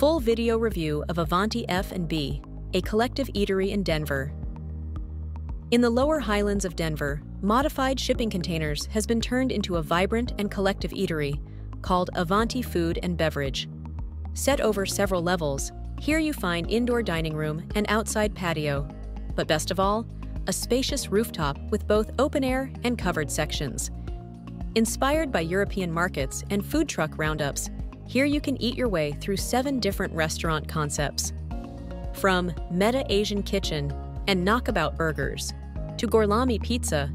Full video review of Avanti F&B, a collective eatery in Denver. In the lower highlands of Denver, modified shipping containers has been turned into a vibrant and collective eatery called Avanti Food and Beverage. Set over several levels, here you find indoor dining room and outside patio. But best of all, a spacious rooftop with both open air and covered sections. Inspired by European markets and food truck roundups, here you can eat your way through seven different restaurant concepts. From Meta Asian Kitchen and Knockabout Burgers to Gorlami Pizza